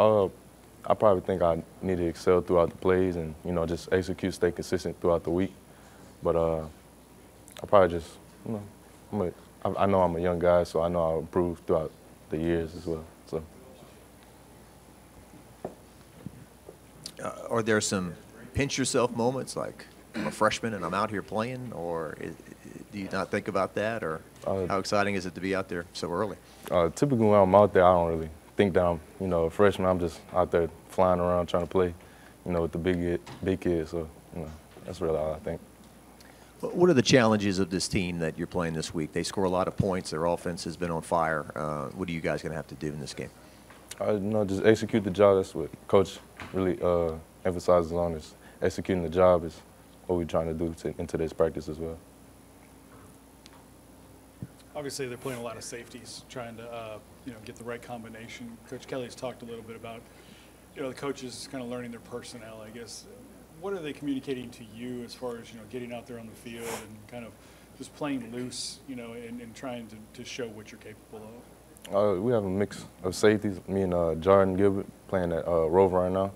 Uh, I probably think I need to excel throughout the plays and you know just execute, stay consistent throughout the week. But uh, I probably just you know I'm a, I, I know I'm a young guy, so I know I'll improve throughout the years as well. So Uh, are there some pinch yourself moments like I'm a freshman and I'm out here playing, or i do you not think about that, or Uh, how exciting is it to be out there so early? uh, typically when I'm out there, I don't really think that I'm you know a freshman. I'm just out there flying around trying to play, you know, with the big big kids. So you know that's really all I think. What what are the challenges of this team that you're playing this week? They score a lot of points. Their offense has been on fire. Uh, what are you guys going to have to do in this game? Uh, you know, just execute the job. That's what coach really uh, emphasizes on is executing the job is what we're trying to do to, in today's practice as well. Obviously, they're playing a lot of safeties, trying to, uh, you know, get the right combination. Coach Kelly's talked a little bit about, you know, the coaches kind of learning their personnel, I guess. What are they communicating to you as far as, you know, getting out there on the field and kind of just playing loose, you know, and, and trying to, to show what you're capable of? Uh, we have a mix of safeties. Me and uh, Jardin Gilbert playing at uh, Rover right now.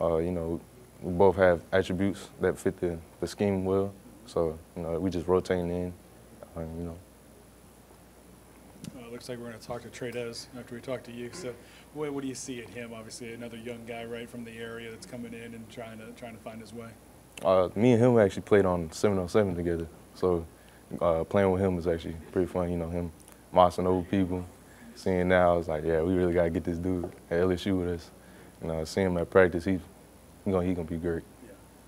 Uh, you know, we both have attributes that fit the, the scheme well. So, you know, we just rotating in, you know. Uh, looks like we're going to talk to Trey'Dez after we talk to you. So, what, what do you see in him? Obviously, another young guy right from the area that's coming in and trying to trying to find his way. Uh, me and him actually played on 707 together. So uh, playing with him was actually pretty fun. You know, him mossing over people. Seeing now, I was like, yeah, we really got to get this dude at LSU with us. You know, seeing him at practice, he's he gonna, he gonna be great.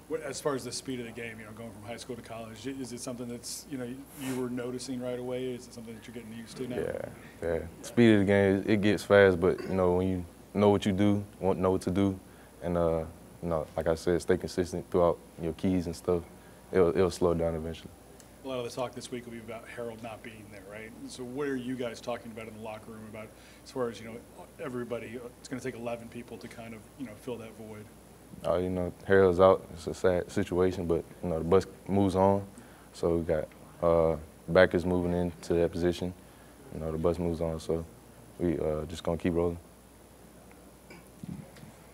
What, as far as the speed of the game, you know, going from high school to college, is it something that's, you know, you were noticing right away? Is it something that you're getting used to now? Yeah, yeah. Speed of the game, it gets fast, but you know when you know what you do, want know what to do, and uh, you know, like I said, stay consistent throughout your keys and stuff. It'll it'll slow down eventually. A lot of the talk this week will be about Harold not being there, right? So what are you guys talking about in the locker room about as far as, you know, everybody, it's going to take 11 people to kind of, you know, fill that void? Uh, you know, Harold's out. It's a sad situation, but you know the bus moves on. So we got uh, backers moving into that position. You know, the bus moves on. So we uh, just gonna keep rolling.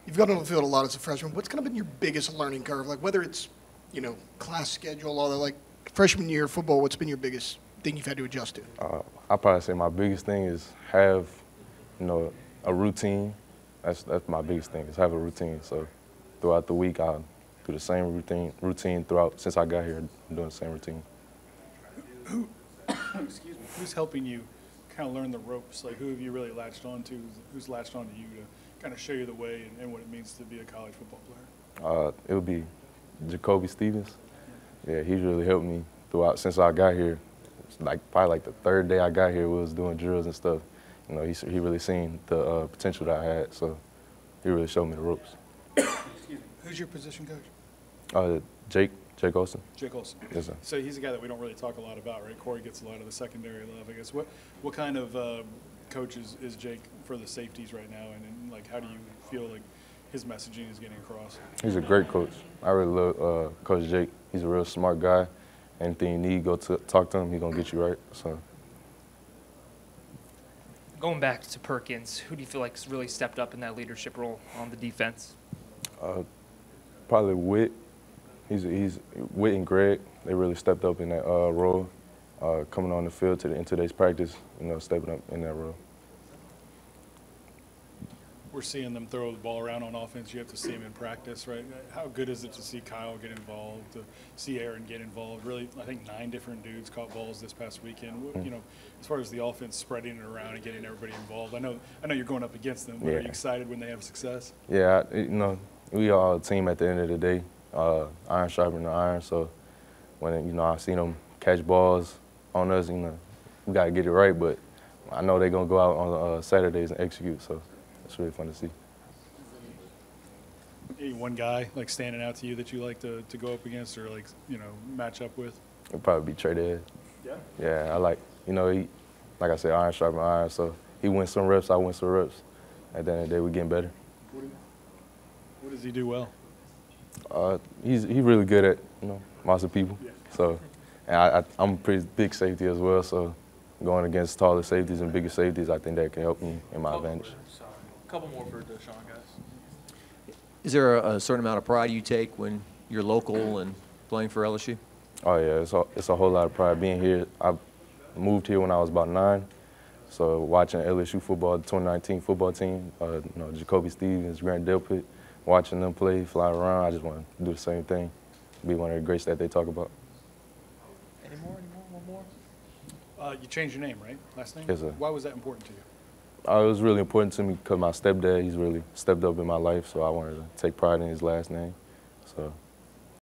You've got on the field a lot as a freshman. What's kind of been your biggest learning curve? Like whether it's, you know, class schedule, all that, like freshman year football, what's been your biggest thing you've had to adjust to? Uh, I probably say my biggest thing is have, you know, a routine. That's that's my biggest thing is have a routine. So throughout the week, I do the same routine routine throughout since I got here. I'm doing the same routine. Excuse me. Who's helping you kind of learn the ropes? Like, who have you really latched on to? Who's latched on to you to kind of show you the way and, and what it means to be a college football player? Uh, it would be Jacoby Stevens. Yeah, he's really helped me throughout since I got here. Like probably like the third day I got here we was doing drills and stuff. You know, he he really seen the uh, potential that I had, so he really showed me the ropes. Excuse me. Who's your position coach? Uh, Jake, Jake Olsen. Jake Olsen. Yes, sir. So he's a guy that we don't really talk a lot about, right? Corey gets a lot of the secondary love, I guess. What what kind of uh, coach is, is Jake for the safeties right now, and, and like how do you feel like his messaging is getting across? He's a great coach. I really love uh, Coach Jake. He's a real smart guy. Anything you need, go to talk to him. He's gonna get you right. So Going back to Perkins, who do you feel like has really stepped up in that leadership role on the defense? uh, probably Whit. He's he's Whit and Greg. They really stepped up in that uh, role, uh, coming on the field to the, in today's practice. You know, stepping up in that role. We're seeing them throw the ball around on offense. You have to see them in practice, right? How good is it to see Kyle get involved, to see Aaron get involved? Really, I think nine different dudes caught balls this past weekend. You know, as far as the offense spreading it around and getting everybody involved, I know I know you're going up against them. But Are you excited when they have success? Yeah, you know, we are a team at the end of the day. Uh, iron sharpening the iron. So when you know I see them catch balls on us, you know, we gotta get it right. But I know they're gonna go out on uh, Saturdays and execute. So it's really fun to see. Any one guy like standing out to you that you like to, to go up against or like you know match up with? It'll probably be Trey'Dez. Yeah. Yeah, I like, you know, he, like I said, iron sharpening iron. So he wins some reps, I win some reps. At the end of the day, we're getting better. What, does he do well? Uh, he's he really good at you know mossing people. So, and I, I, I'm a pretty big safety as well. So, going against taller safeties and bigger safeties, I think that can help me in my advantage. A couple more for DaShawn, guys. Is there a, a certain amount of pride you take when you're local and playing for LSU? Oh yeah, it's a, it's a whole lot of pride being here. I moved here when I was about nine, so watching LSU football, the 2019 football team, uh, you know Jacoby Stevens, Grant Delpit, watching them play, fly around. I just want to do the same thing, be one of the greats that they talk about. Any more? Any more? One more? Uh, you changed your name, right? Last name? Yes, sir. Why was that important to you? Uh, it was really important to me because my stepdad, he's really stepped up in my life, so I wanted to take pride in his last name. So